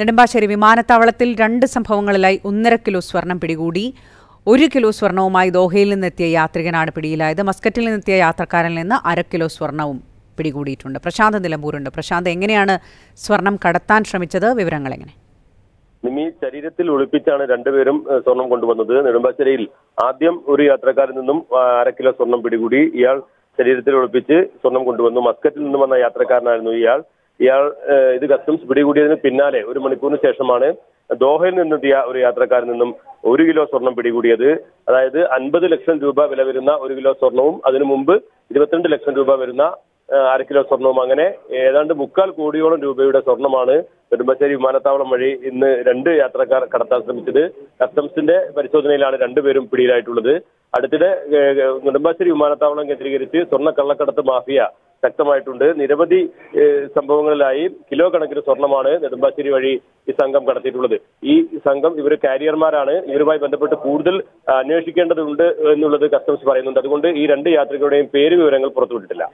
നെടുമ്പാശ്ശേരി വിമാനത്താവളത്തിൽ രണ്ട് സംഭവങ്ങളിലായി ഒന്നര കിലോ സ്വർണം പിടികൂടി ഒരു കിലോ സ്വർണവുമായി ദോഹയിൽ നിന്നെത്തിയ യാത്രികനാണ് പിടിയിലായത്. മസ്കറ്റിൽ നിന്നെത്തിയ യാത്രക്കാരനിൽ നിന്ന് അര കിലോ സ്വർണവും പിടികൂടിയിട്ടുണ്ട്. പ്രശാന്ത് നിലമ്പൂരുണ്ട്. പ്രശാന്ത് എങ്ങനെയാണ് സ്വർണം കടത്താൻ ശ്രമിച്ചത്? വിവരങ്ങൾ എങ്ങനെ? നിമി ശരീരത്തിൽ ഒളിപ്പിച്ചാണ് രണ്ടുപേരും സ്വർണം കൊണ്ടുവന്നത്. നെടുമ്പാശ്ശേരിയിൽ ആദ്യം ഒരു യാത്രക്കാരിൽ നിന്നും അര കിലോ സ്വർണം പിടികൂടി. ഇയാൾ ശരീരത്തിൽ ഒളിപ്പിച്ച് സ്വർണം കൊണ്ടുവന്നു. മസ്കറ്റിൽ നിന്ന് വന്ന യാത്രക്കാരനായിരുന്നു ഇയാൾ. ഇയാൾ ഇത് കസ്റ്റംസ് പിടികൂടിയതിന് പിന്നാലെ ഒരു മണിക്കൂറിന് ശേഷമാണ് ദോഹയിൽ നിന്നെത്തിയ ഒരു യാത്രക്കാരിൽ നിന്നും ഒരു കിലോ സ്വർണം പിടികൂടിയത്. അതായത് അൻപത് ലക്ഷം രൂപ വില വരുന്ന ഒരു കിലോ സ്വർണവും അതിനു മുമ്പ് ഇരുപത്തിരണ്ട് ലക്ഷം രൂപ വരുന്ന അര കിലോ സ്വർണവും അങ്ങനെ ഏതാണ്ട് മുക്കാൽ കോടിയോളം രൂപയുടെ സ്വർണമാണ് നെടുമ്പാശ്ശേരി വിമാനത്താവളം വഴി ഇന്ന് രണ്ട് യാത്രക്കാർ കടത്താൻ ശ്രമിച്ചത്. കസ്റ്റംസിന്റെ പരിശോധനയിലാണ് രണ്ടുപേരും പിടിയിലായിട്ടുള്ളത്. അടുത്തിടെ നെടുമ്പാശ്ശേരി വിമാനത്താവളം കേന്ദ്രീകരിച്ച് സ്വർണ കള്ളക്കടത്ത് മാഫിയ ശക്തമായിട്ടുണ്ട്. നിരവധി സംഭവങ്ങളിലായി കിലോ കണക്കിന് സ്വർണമാണ് നെടുമ്പാശ്ശേരി വഴി ഈ സംഘം കടത്തിയിട്ടുള്ളത്. ഈ സംഘം ഇവർ കാരിയർമാരാണ്. ഇവരുമായി ബന്ധപ്പെട്ട് കൂടുതൽ അന്വേഷിക്കേണ്ടതുണ്ട് എന്നുള്ളത് കസ്റ്റംസ് പറയുന്നുണ്ട്. അതുകൊണ്ട് ഈ രണ്ട് യാത്രികരുടെയും പേര് വിവരങ്ങൾ പുറത്തുവിട്ടിട്ടില്ല.